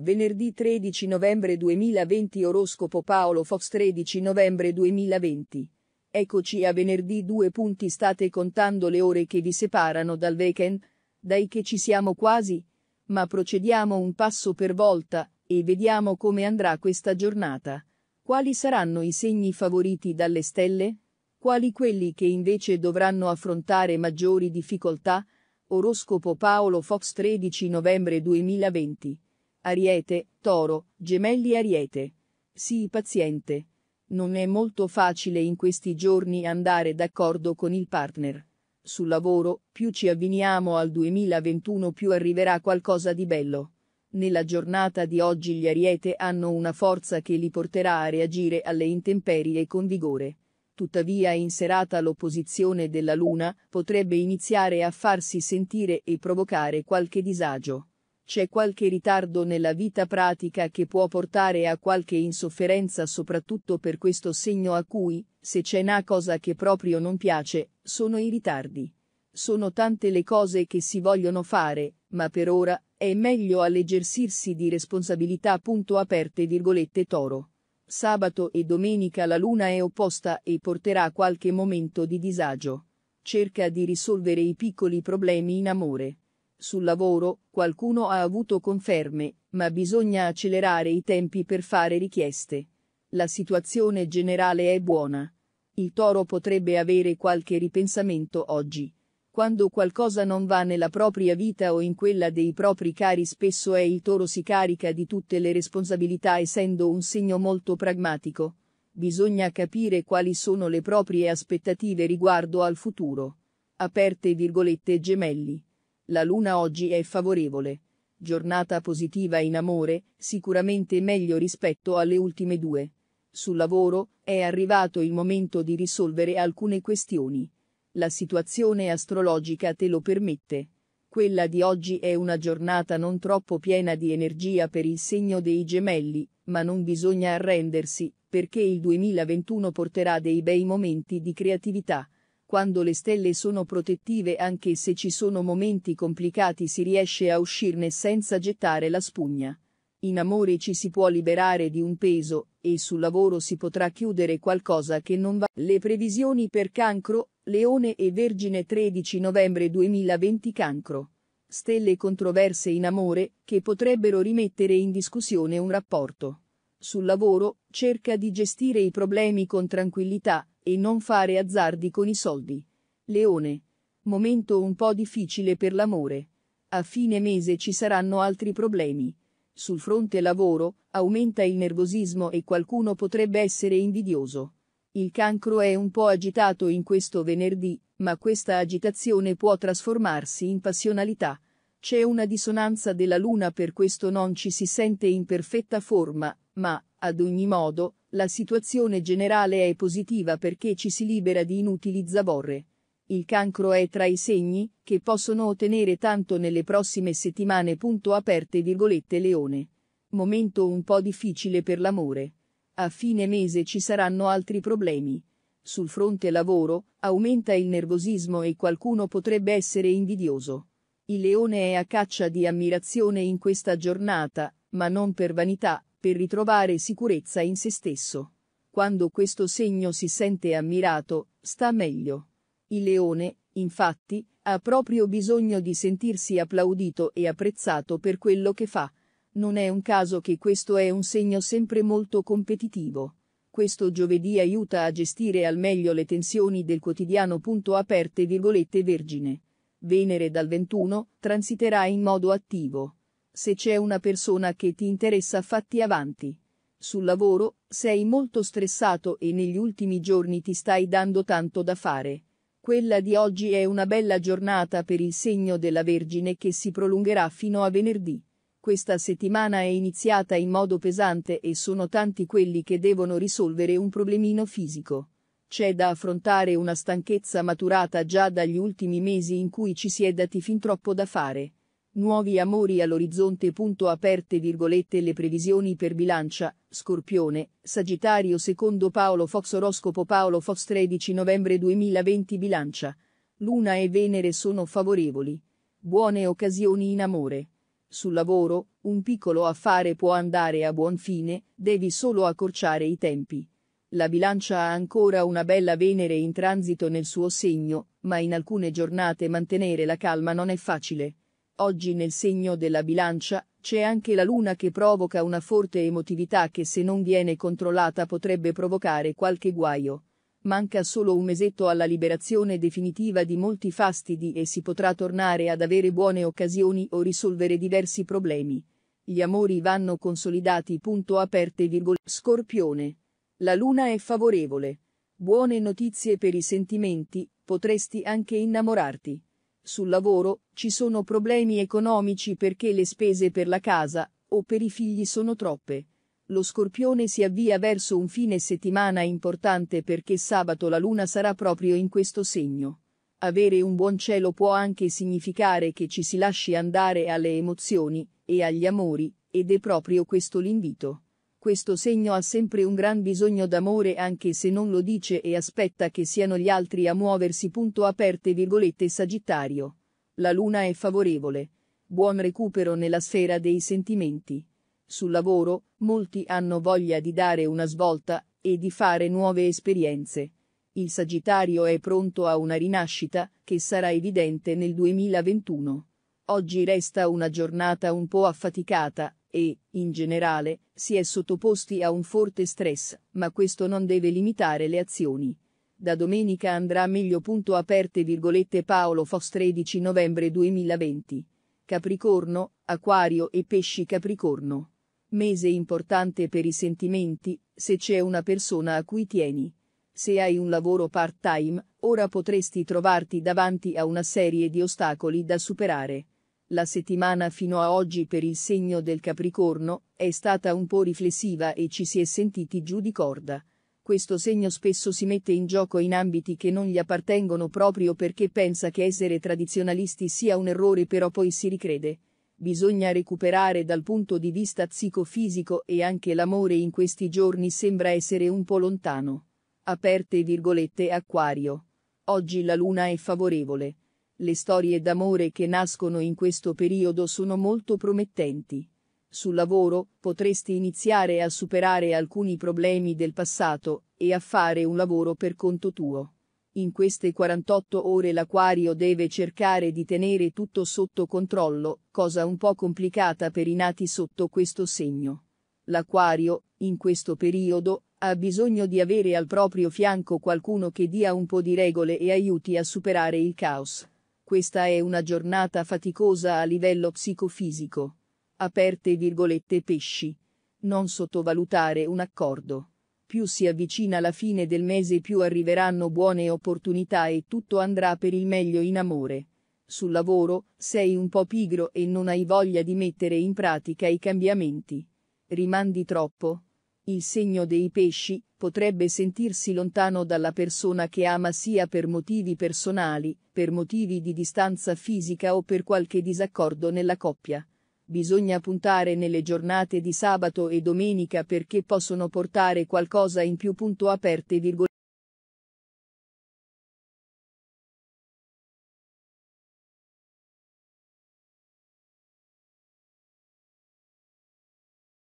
Venerdì 13 novembre 2020 Oroscopo Paolo Fox 13 novembre 2020. Eccoci a venerdì due punti state contando le ore che vi separano dal weekend, dai che ci siamo quasi, ma procediamo un passo per volta, e vediamo come andrà questa giornata. Quali saranno i segni favoriti dalle stelle? Quali quelli che invece dovranno affrontare maggiori difficoltà? Oroscopo Paolo Fox 13 novembre 2020. Ariete, Toro, Gemelli Ariete. Sii paziente. Non è molto facile in questi giorni andare d'accordo con il partner. Sul lavoro, più ci avviniamo al 2021 più arriverà qualcosa di bello. Nella giornata di oggi gli Ariete hanno una forza che li porterà a reagire alle intemperie con vigore. Tuttavia in serata l'opposizione della Luna potrebbe iniziare a farsi sentire e provocare qualche disagio. C'è qualche ritardo nella vita pratica che può portare a qualche insofferenza soprattutto per questo segno a cui, se c'è una cosa che proprio non piace, sono i ritardi. Sono tante le cose che si vogliono fare, ma per ora, è meglio alleggersirsi di responsabilità. Aperte virgolette toro. Sabato e domenica la luna è opposta e porterà qualche momento di disagio. Cerca di risolvere i piccoli problemi in amore. Sul lavoro, qualcuno ha avuto conferme, ma bisogna accelerare i tempi per fare richieste. La situazione generale è buona. Il toro potrebbe avere qualche ripensamento oggi. Quando qualcosa non va nella propria vita o in quella dei propri cari spesso è il toro si carica di tutte le responsabilità essendo un segno molto pragmatico. Bisogna capire quali sono le proprie aspettative riguardo al futuro. Aperte virgolette gemelli. La luna oggi è favorevole. Giornata positiva in amore, sicuramente meglio rispetto alle ultime due. Sul lavoro, è arrivato il momento di risolvere alcune questioni. La situazione astrologica te lo permette. Quella di oggi è una giornata non troppo piena di energia per il segno dei gemelli, ma non bisogna arrendersi, perché il 2021 porterà dei bei momenti di creatività. Quando le stelle sono protettive anche se ci sono momenti complicati si riesce a uscirne senza gettare la spugna. In amore ci si può liberare di un peso, e sul lavoro si potrà chiudere qualcosa che non va. Le previsioni per cancro, Leone e Vergine 13 novembre 2020 Cancro. Stelle controverse in amore, che potrebbero rimettere in discussione un rapporto. Sul lavoro, cerca di gestire i problemi con tranquillità, e non fare azzardi con i soldi. Leone. Momento un po' difficile per l'amore. A fine mese ci saranno altri problemi. Sul fronte lavoro, aumenta il nervosismo e qualcuno potrebbe essere invidioso. Il cancro è un po' agitato in questo venerdì, ma questa agitazione può trasformarsi in passionalità. C'è una dissonanza della luna per questo non ci si sente in perfetta forma, ma, ad ogni modo, la situazione generale è positiva perché ci si libera di inutili zavorre. Il cancro è tra i segni che possono ottenere tanto nelle prossime settimane. Punto aperte virgolette leone. Momento un po' difficile per l'amore. A fine mese ci saranno altri problemi. Sul fronte lavoro, aumenta il nervosismo e qualcuno potrebbe essere invidioso. Il leone è a caccia di ammirazione in questa giornata, ma non per vanità, per ritrovare sicurezza in se stesso. Quando questo segno si sente ammirato, sta meglio. Il leone, infatti, ha proprio bisogno di sentirsi applaudito e apprezzato per quello che fa. Non è un caso che questo è un segno sempre molto competitivo. Questo giovedì aiuta a gestire al meglio le tensioni del quotidiano. Punto aperte virgolette vergine. Venere dal 21 transiterà in modo attivo. Se c'è una persona che ti interessa fatti avanti. Sul lavoro, sei molto stressato e negli ultimi giorni ti stai dando tanto da fare. Quella di oggi è una bella giornata per il segno della Vergine che si prolungherà fino a venerdì. Questa settimana è iniziata in modo pesante e sono tanti quelli che devono risolvere un problemino fisico. C'è da affrontare una stanchezza maturata già dagli ultimi mesi in cui ci si è dati fin troppo da fare. Nuovi amori all'orizzonte. Aperte virgolette le previsioni per bilancia, Scorpione, Sagittario secondo Paolo Fox oroscopo Paolo Fox 13 novembre 2020 bilancia. Luna e Venere sono favorevoli. Buone occasioni in amore. Sul lavoro, un piccolo affare può andare a buon fine, devi solo accorciare i tempi. La bilancia ha ancora una bella Venere in transito nel suo segno, ma in alcune giornate mantenere la calma non è facile. Oggi nel segno della bilancia c'è anche la luna che provoca una forte emotività che se non viene controllata potrebbe provocare qualche guaio. Manca solo un mesetto alla liberazione definitiva di molti fastidi e si potrà tornare ad avere buone occasioni o risolvere diversi problemi. Gli amori vanno consolidati. Punto aperte virgole. Scorpione. La luna è favorevole. Buone notizie per i sentimenti, potresti anche innamorarti. Sul lavoro, ci sono problemi economici perché le spese per la casa o per i figli sono troppe. Lo scorpione si avvia verso un fine settimana importante perché sabato la luna sarà proprio in questo segno. Avere un buon cielo può anche significare che ci si lasci andare alle emozioni e agli amori, ed è proprio questo l'invito. Questo segno ha sempre un gran bisogno d'amore anche se non lo dice e aspetta che siano gli altri a muoversi. Punto aperte virgolette Sagittario. La luna è favorevole. Buon recupero nella sfera dei sentimenti. Sul lavoro, molti hanno voglia di dare una svolta e di fare nuove esperienze. Il Sagittario è pronto a una rinascita, che sarà evidente nel 2021. Oggi resta una giornata un po' affaticata e, in generale, si è sottoposti a un forte stress, ma questo non deve limitare le azioni. Da domenica andrà meglio. Punto aperte virgolette Paolo Fox 13 novembre 2020. Capricorno, Acquario e Pesci Capricorno. Mese importante per i sentimenti, se c'è una persona a cui tieni. Se hai un lavoro part-time, ora potresti trovarti davanti a una serie di ostacoli da superare. La settimana fino a oggi per il segno del Capricorno è stata un po' riflessiva e ci si è sentiti giù di corda. Questo segno spesso si mette in gioco in ambiti che non gli appartengono proprio perché pensa che essere tradizionalisti sia un errore però poi si ricrede. Bisogna recuperare dal punto di vista psicofisico e anche l'amore in questi giorni sembra essere un po' lontano. Aperte virgolette Acquario. Oggi la luna è favorevole. Le storie d'amore che nascono in questo periodo sono molto promettenti. Sul lavoro, potresti iniziare a superare alcuni problemi del passato e a fare un lavoro per conto tuo. In queste 48 ore l'Aquario deve cercare di tenere tutto sotto controllo, cosa un po' complicata per i nati sotto questo segno. L'Aquario, in questo periodo, ha bisogno di avere al proprio fianco qualcuno che dia un po' di regole e aiuti a superare il caos. Questa è una giornata faticosa a livello psicofisico. Aperte virgolette pesci. Non sottovalutare un accordo. Più si avvicina la fine del mese più arriveranno buone opportunità e tutto andrà per il meglio in amore. Sul lavoro, sei un po' pigro e non hai voglia di mettere in pratica i cambiamenti. Rimandi troppo? Il segno dei pesci potrebbe sentirsi lontano dalla persona che ama sia per motivi personali, per motivi di distanza fisica o per qualche disaccordo nella coppia bisogna puntare nelle giornate di sabato e domenica perché possono portare qualcosa in più. Punto aperte virgolette.